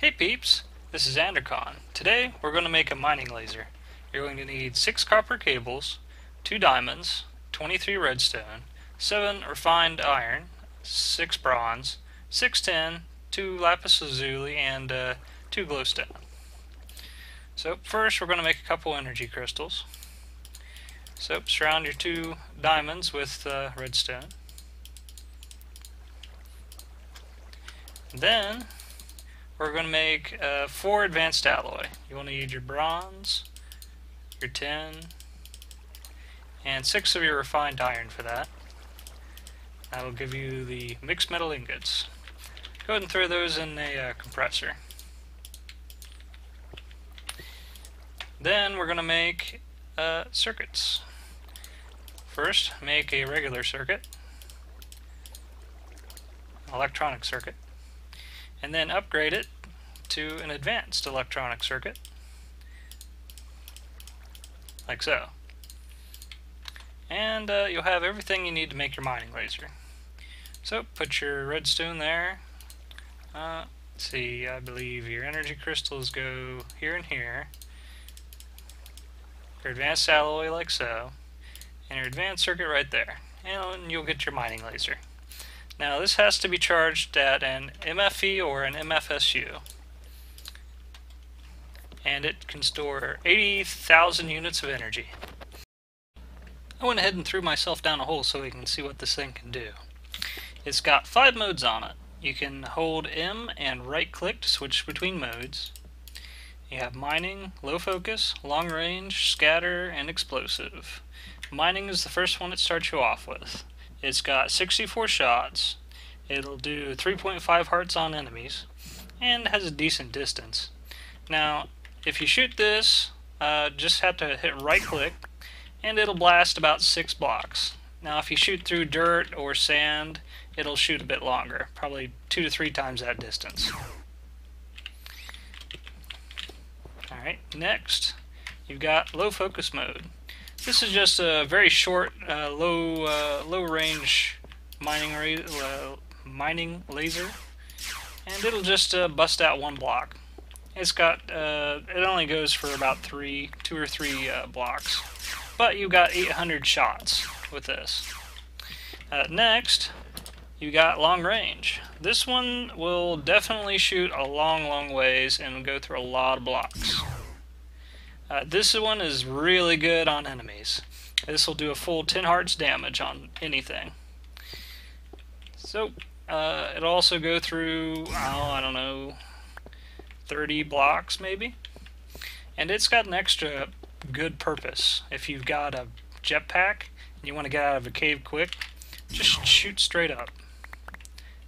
Hey peeps, this is Andrakon. Today we're going to make a mining laser. You're going to need 6 copper cables, 2 diamonds, 23 redstone, 7 refined iron, 6 bronze, 6 tin, 2 lapis lazuli, and uh, 2 glowstone. So first we're going to make a couple energy crystals. So surround your 2 diamonds with uh, redstone. Then we're going to make uh, four advanced alloy. You will need your bronze, your tin, and six of your refined iron for that. That'll give you the mixed metal ingots. Go ahead and throw those in a uh, compressor. Then we're going to make uh, circuits. First, make a regular circuit, electronic circuit and then upgrade it to an advanced electronic circuit. Like so. And uh, you'll have everything you need to make your mining laser. So put your redstone there. Uh, see I believe your energy crystals go here and here. Your advanced alloy like so. And your advanced circuit right there. And you'll get your mining laser now this has to be charged at an MFE or an MFSU. And it can store 80,000 units of energy. I went ahead and threw myself down a hole so we can see what this thing can do. It's got five modes on it. You can hold M and right click to switch between modes. You have mining, low focus, long range, scatter, and explosive. Mining is the first one it starts you off with. It's got 64 shots. It'll do 3.5 hearts on enemies. And has a decent distance. Now, if you shoot this, uh, just have to hit right click, and it'll blast about 6 blocks. Now, if you shoot through dirt or sand, it'll shoot a bit longer, probably 2 to 3 times that distance. Alright, next, you've got low focus mode. This is just a very short, uh, low, uh, low range mining uh, mining laser, and it'll just uh, bust out one block. It's got, uh, it only goes for about three, two or three blocks, but you got 800 shots with this. next, you got long range. This one will definitely shoot a long, long ways and go through a lot of blocks. Uh, this one is really good on enemies. This will do a full 10 hearts damage on anything. So, uh, it'll also go through, oh, I don't know, 30 blocks maybe. And it's got an extra good purpose. If you've got a jetpack and you want to get out of a cave quick, just shoot straight up.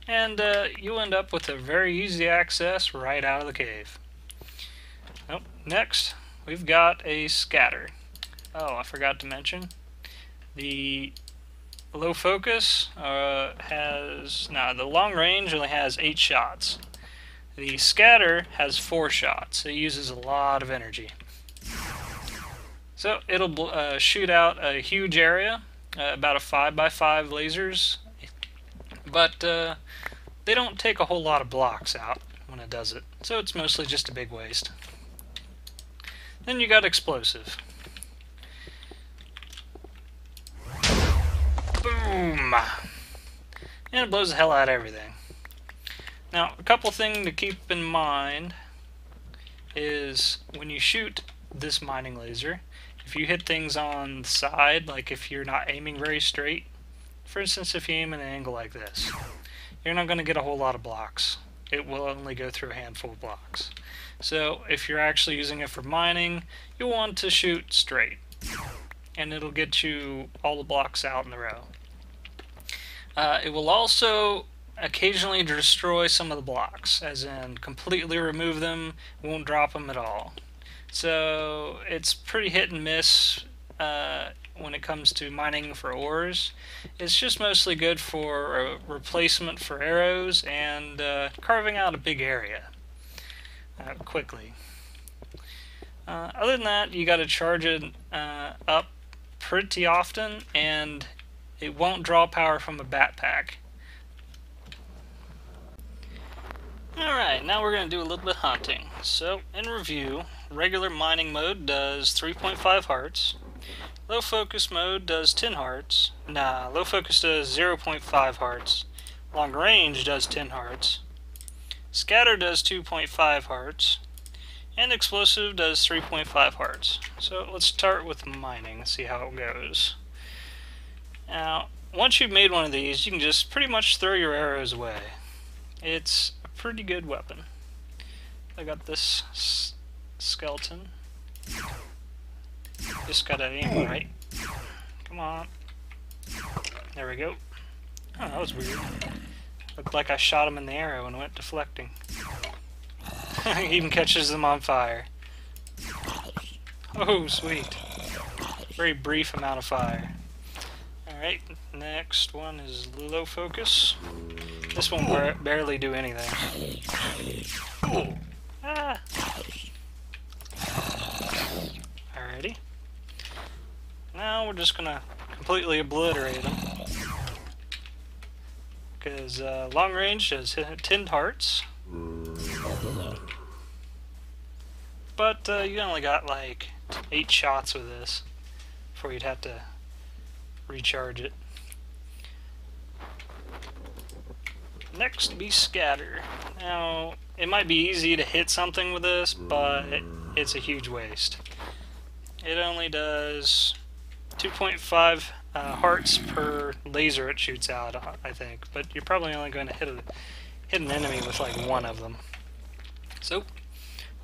And uh, you'll end up with a very easy access right out of the cave. Next, we've got a scatter. Oh, I forgot to mention. The low focus uh, has, now the long range only has 8 shots. The scatter has 4 shots. It uses a lot of energy. So it'll uh, shoot out a huge area, uh, about a 5 by 5 lasers, but uh, they don't take a whole lot of blocks out when it does it, so it's mostly just a big waste. Then you got explosive. Boom! And it blows the hell out of everything. Now, a couple things to keep in mind is when you shoot this mining laser, if you hit things on the side, like if you're not aiming very straight, for instance, if you aim at an angle like this, you're not going to get a whole lot of blocks. It will only go through a handful of blocks. So if you're actually using it for mining, you'll want to shoot straight. And it'll get you all the blocks out in a row. Uh, it will also occasionally destroy some of the blocks, as in completely remove them, won't drop them at all. So it's pretty hit and miss uh, when it comes to mining for ores. It's just mostly good for a replacement for arrows and uh, carving out a big area uh, quickly. Uh, other than that, you got to charge it uh, up pretty often, and it won't draw power from a backpack. Alright, now we're going to do a little bit of hunting. So, in review, regular mining mode does 3.5 hearts. Low focus mode does 10 hearts. Nah, low focus does 0.5 hearts. Long range does 10 hearts. Scatter does 2.5 hearts. And explosive does 3.5 hearts. So let's start with mining see how it goes. Now, once you've made one of these, you can just pretty much throw your arrows away. It's a pretty good weapon. I got this skeleton. Just gotta aim right. Come on. There we go. Oh, that was weird. Looked like I shot him in the arrow and went deflecting. Even catches them on fire. Oh, sweet. Very brief amount of fire. Alright, next one is low focus. This won't bar barely do anything. Ah. Alrighty. We're just gonna completely obliterate them. Because uh, long range has 10 hearts. But uh, you only got like 8 shots with this before you'd have to recharge it. Next be scatter. Now, it might be easy to hit something with this, but it's a huge waste. It only does 2.5 uh, hearts per laser it shoots out, I think. But you're probably only going to hit a hit an enemy with like one of them. So,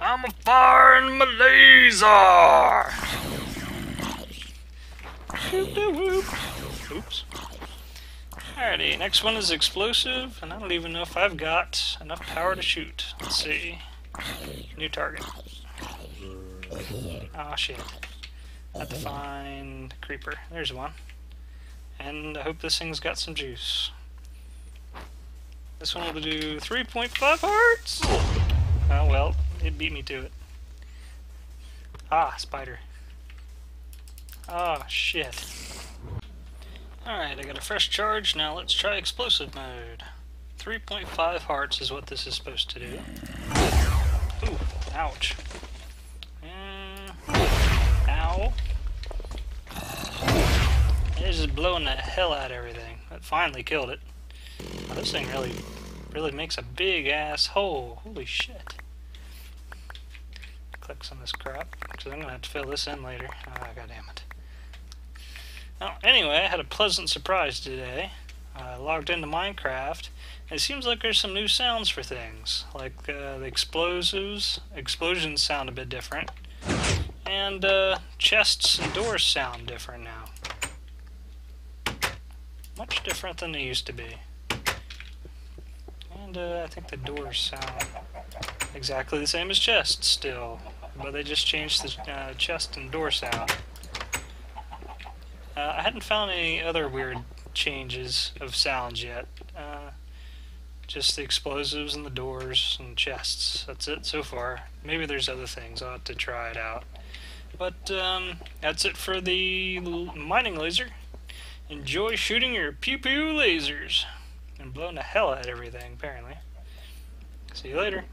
I'm a firing my laser. Oops. Alrighty, next one is explosive, and I don't even know if I've got enough power to shoot. Let's see. New target. Oh shit. Have to find creeper. There's one. And I hope this thing's got some juice. This one will do 3.5 hearts! Oh well, it beat me to it. Ah, spider. Ah, shit. Alright, I got a fresh charge, now let's try explosive mode. 3.5 hearts is what this is supposed to do. Ooh, ouch. It's just blowing the hell out of everything. That finally killed it. This thing really, really makes a big ass hole. Holy shit. Click some of this crap, because I'm going to have to fill this in later. Ah, oh, god damn it. Well, anyway, I had a pleasant surprise today. I logged into Minecraft, it seems like there's some new sounds for things, like uh, the explosives. Explosions sound a bit different, and uh, chests and doors sound different now. Much different than they used to be. And uh, I think the doors sound exactly the same as chests still, but they just changed the uh, chest and door sound. Uh, I hadn't found any other weird changes of sounds yet. Uh, just the explosives and the doors and chests. That's it so far. Maybe there's other things. I'll have to try it out. But um, that's it for the mining laser. Enjoy shooting your pew pew lasers and blowing the hell out of everything, apparently. See you later.